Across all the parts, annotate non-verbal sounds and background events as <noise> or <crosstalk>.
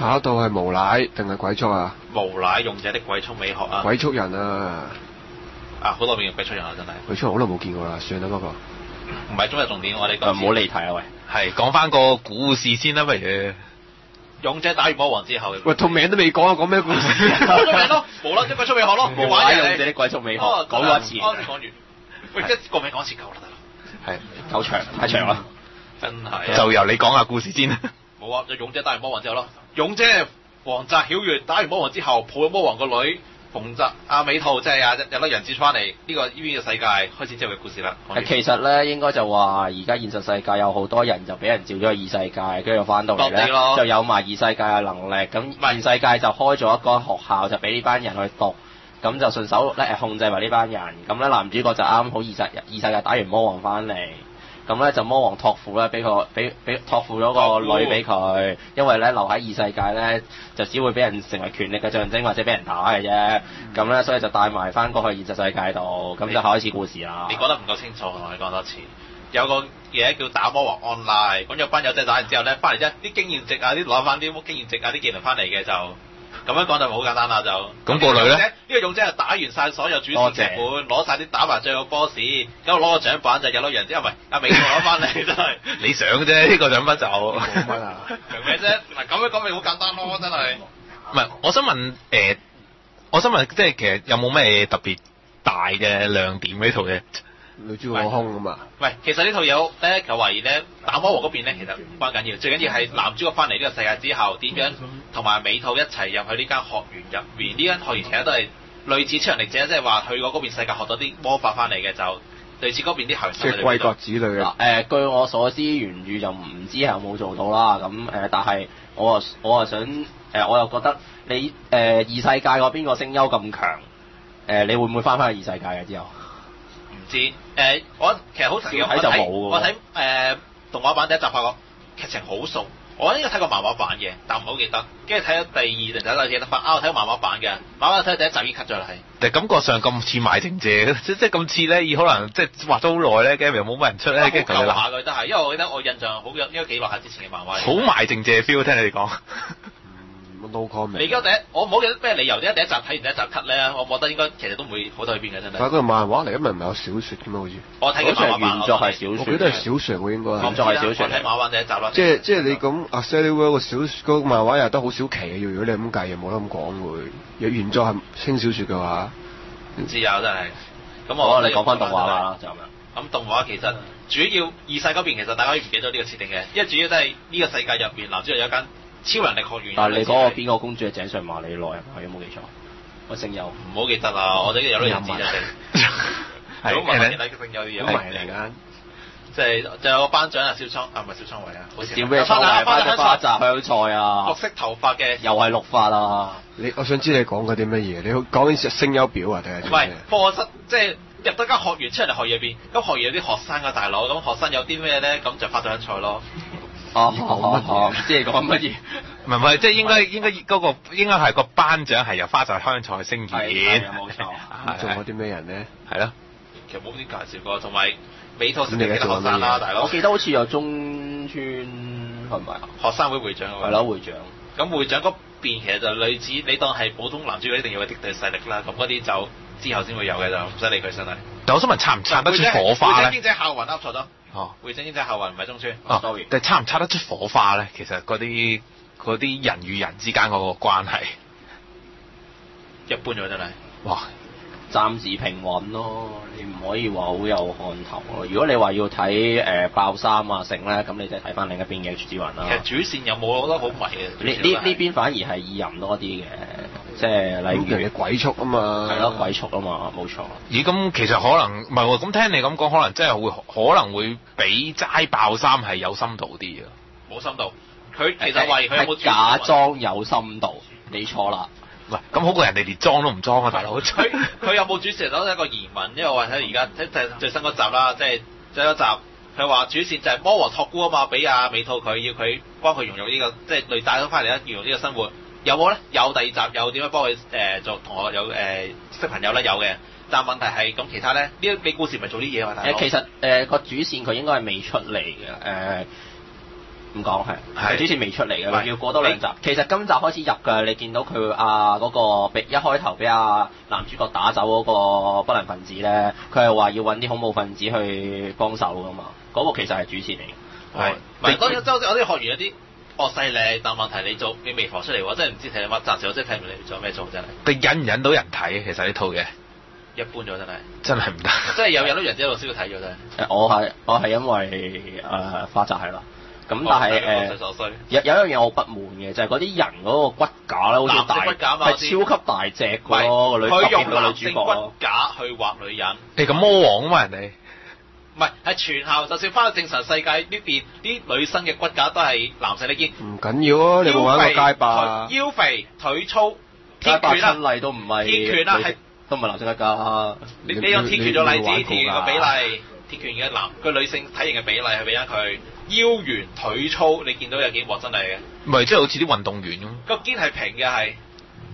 下一度係無賴定係鬼畜啊？無賴勇者的鬼畜美學啊！鬼畜人啊！啊，好耐未見鬼畜人啦，真係。鬼畜好耐冇見過啦，算啦嗰個。唔係中日重點，我哋誒唔好離題啊喂。係講翻個故事先啦，不如。勇者打完魔王之後，喂，套名都未講啊，講咩故事？<laughs> 講咗名咯，無啦啦鬼畜美學咯，<laughs> 無賴勇者的鬼畜美學，哦講過一次。啱先講完，喂，即係個名講一次夠啦，得啦。係夠長，太長啦。真係。就由你講下故事先。冇啊，就勇者打完魔王之後咯，勇者王澤曉月打完魔王之後，抱咗魔王個女鳳澤阿美兔，即係阿有粒人質翻嚟，呢個呢邊嘅世界開始之後嘅故事啦。其實咧，應該就話而家現實世界有好多人就俾人召咗去異世界，跟住翻到嚟咧就有埋異世界嘅能力。咁係異世界就開咗一個學校，就俾呢班人去讀。咁就順手咧控制埋呢班人。咁咧男主角就啱好異世異世界打完魔王翻嚟。咁咧就魔王托付咧，俾個俾俾託付咗個女俾佢，因為咧留喺異世界咧就只會俾人成為權力嘅象徵或者俾人打嘅啫。咁咧所以就帶埋翻過去現實世界度，咁就開始故事啦。你講得唔夠清楚，我同你講多次。有個嘢叫打魔王 online，咁有班友仔打完之後咧，翻嚟啫，啲經驗值啊，啲攞翻啲經驗值啊，啲技能翻嚟嘅就咁樣講就好簡單啦就。咁個女呢呢個勇者係打完晒所有主線劇本，攞晒啲打麻雀個 boss，咁攞個獎品就有粒人之後，唔係阿美兔攞翻嚟真係。你想啫，呢、個獎品就冇乜啊！<laughs> 明咩啫？嗱咁樣講咪好簡單咯，真係。唔係，我想問誒、呃我想問即係其實有冇咩特別大嘅亮點呢套嘢？女主角個胸啊嘛，喂，其實呢套嘢咧，就懷疑咧打魔王嗰邊咧，其實唔關緊要，最緊要係男主角翻嚟呢個世界之後，點樣同埋美兔一齊入去呢間學園入面。呢間學園其實都係類似超能力者，即係話去過嗰邊世界學到啲魔法翻嚟嘅，就類似嗰邊啲校園即係貴國子女嗱啊！誒、據我所知，原著就唔知有冇做到啦。咁誒、但係我啊我啊想誒、我又覺得你誒、異世界嗰邊個聲優咁強，誒、你會唔會翻返去異世界嘅之後？誒、我其實好神奇，我睇我睇誒、動畫版第一集發覺劇情好熟，我應該睇過漫畫版嘅，但唔好記得。跟住睇咗第二定第一集記得翻，啊我睇過漫畫版嘅，漫畫睇第一集已經 cut 咗啦，係。但感覺上咁似賣剩姐，<laughs> 即即係咁似咧，可能即係畫咗好耐咧，跟住又冇乜人出咧，好跟住下佢都係，因為我記得我印象好有應該幾耐下之前嘅漫畫嚟。好賣剩姐 feel，聽你哋講。嗯，no comment。你而家第一，我唔好記得咩理由，點解第一集睇完第一集 cut 咧？我覺得應該其實都唔會好到去邊嘅真係。但係佢係漫畫嚟，因為唔係有小説嘅咩？好似我睇嘅漫畫，原作係小説我記得係小説喎，應該係。原作係小説我睇漫畫第一集啦。即係即係你咁阿 s a l l y World 個小嗰個漫畫又得好少期嘅，如果你咁計，又冇得咁講喎。若原作係輕小説嘅話，唔知啊，真係。咁我你講翻動畫啦，就咁樣。咁動畫其實主要二世嗰邊其實大家可以唔記得呢個設定嘅，因為主要都係呢個世界入面男主角有一間超能力學院。但係你嗰個邊個公主係井上麻里奈係咪？有冇記錯？我 <laughs> 姓有。唔好記得啦，我哋有啲人知就係。係咁問下其他聲優啲嘢。都迷嚟㗎。即係就有個班長啊，小倉啊，唔係小倉唯啊，好似叫咩倉啊？花花花澤香菜綠啊，色頭髮嘅，又係綠髮啊！你我想知你講嗰啲乜嘢？你講緊聲優表啊，定係唔係點課室，即係入到間學園出嚟學院入邊，咁學園有啲學生嘅大佬，咁學生有啲咩咧？咁就花咗香菜咯。哦講乜嘢唔知你講乜嘢？唔係唔係，即係應該應該嗰、個應該係個班長係由花澤香菜聲係演係啊，冇錯。咁仲有啲咩人咧？係咯。其實冇啲介紹過，同埋美兔咁你而家成日嘅學生啦，大佬我。記得好似有中村係咪啊？學生會會長啊係咯，。會長。咁會長嗰邊其實就類似，你當係普通男主角一定要有敵對勢力啦。咁嗰啲就之後先會有嘅就唔使理佢真係。但我想問擦唔擦得出火花咧？經濟校運噏錯咗，哦會長經濟校運唔係中村。哦 sorry 但係差唔差得出火花咧？其實嗰啲嗰啲人與人之間嗰個關係，一般咗真係。哇！暫時平穩咯，你唔可以話好有看頭咯。如果你話要睇誒、呃爆衫啊成咧，咁你就睇翻另一邊嘅朱子雲啦。其實主線有冇我覺得好迷嘅。呢呢呢邊反而係意淫多啲嘅，即係例如咁人哋鬼畜啊嘛，係咯鬼畜啊嘛，冇錯。咦，咁其實可能唔係喎，咁聽你咁講，可能真係會可能會比齋爆衫係有深度啲嘅。冇深度。佢其實懷疑佢有冇係假裝有深度，你錯啦。喂，咁好過人哋連裝都唔裝啊，大佬！佢佢有冇主線都係一個疑問，因為我睇而家睇睇最新嗰集啦，即係最後一集，佢話主線就係魔王托孤啊嘛，俾阿美兔佢要佢幫佢融入呢、個，即係累帶咗翻嚟啦，融入呢個生活。有冇咧？有第二集有點樣幫佢誒、做同學有誒、呃、識朋友咧？有嘅。但問題係咁其他咧，呢？你故事咪做啲嘢嘛？其實誒個、主線佢應該係未出嚟嘅誒。唔講係，主線未出嚟嘅，要過多兩集。其實今集開始入㗎，你見到佢啊嗰個俾一開頭俾阿男主角打走嗰個不良分子咧，佢係話要揾啲恐怖分子去幫手㗎嘛，嗰、個其實係主線嚟嘅。係唔係當然，即係我啲學員有啲惡勢力，但問題你做你未浮出嚟喎，真係唔知睇乜，暫時我真係睇唔明你做咩做真係，你引唔引到人睇？其實呢套嘢一般咗真係，真係唔得。<laughs> 即係有引到人之後先會睇咗真係。誒，我係我係因為誒、呃花澤係啦，咁但係需。有有一樣嘢我不滿嘅，就係嗰啲人嗰個骨架咧，好似大骨架嘛係超級大隻唔嘅咯，個女佢用特別個女男性骨主角。架去畫女人，你咁魔王啊嘛人哋，唔係係全校，就算翻到正常世界呢邊，啲女生嘅骨架都係男性。你見唔緊要啊，你冇玩過街霸腿，腰肥腿粗，街霸鐵拳啊親！例都唔係鐵拳啊係都唔係男性骨架。你你你用鐵拳做例子，鐵拳嘅比例，鐵拳嘅男個女性體型嘅比例係俾緊佢腰圓腿粗，你見到有幾鑊真係嘅，唔係即係好似啲運動員咁個肩係平嘅係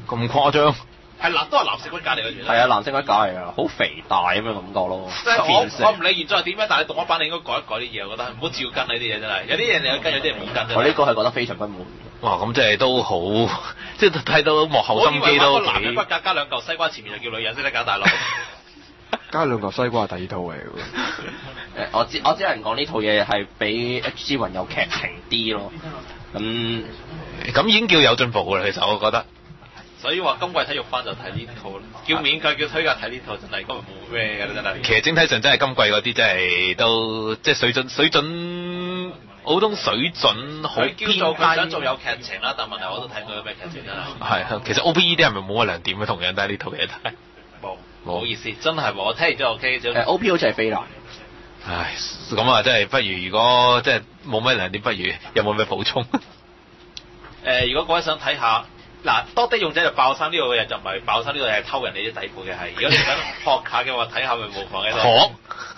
咁誇張。係男都係男色骨架嚟嘅，係啊，男色骨架嚟㗎，好肥大咁嘅感覺咯。即係我我唔理現在點樣，但係你動畫版你應該改一改啲嘢，我覺得唔好照跟呢啲嘢真係，有啲嘢你有跟，有啲嘢唔好跟我呢個係覺得非常不滿。哇！咁即係都好，<laughs> 即係睇到幕後心機都幾骨架加兩嚿西瓜，前面就叫女人先得㗎，大佬。<laughs> 加兩嚿西瓜係第二套嚟嘅 <laughs> 誒，我只我只能講呢套嘢係比 H G 雲有劇情啲咯。咁咁已經叫有進步㗎啦。其實我覺得。所以話今季體育翻就睇呢套啦，叫勉強叫推介睇呢套真係今日冇咩㗎啦真係。其實整體上真係今季嗰啲真係都即係水準水準，好種水準好叫做佢想。做有劇情啦，但問題我都睇唔到有咩劇情啦係。係，其實 O P E 啲係咪冇乜亮點嘅？同樣都係呢套嘢睇。冇，冇唔好意思，真係冇。我聽完之後 OK，就誒 O.P. 好似係飛蘭。唉，咁啊，真係不如如果即係冇咩亮點，不如有冇咩補充？誒，如果各位想睇下。嗱，多啲用者就爆衫呢個嘢就唔係爆衫呢個嘢係偷人哋啲底褲嘅係。如果你想學下嘅話，睇下咪無妨嘅都。學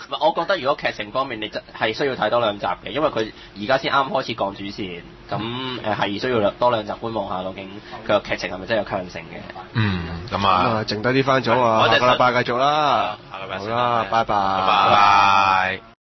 唔係，我覺得如果劇情方面你真係需要睇多兩集嘅，因為佢而家先啱開始講主線，咁誒係需要多兩集觀望下究竟佢個劇情係咪真係有吸引性嘅。嗯，咁咁啊啊，，剩低啲番組啊，我哋下個禮拜繼續啦。下個禮拜好啦，拜拜。拜拜拜。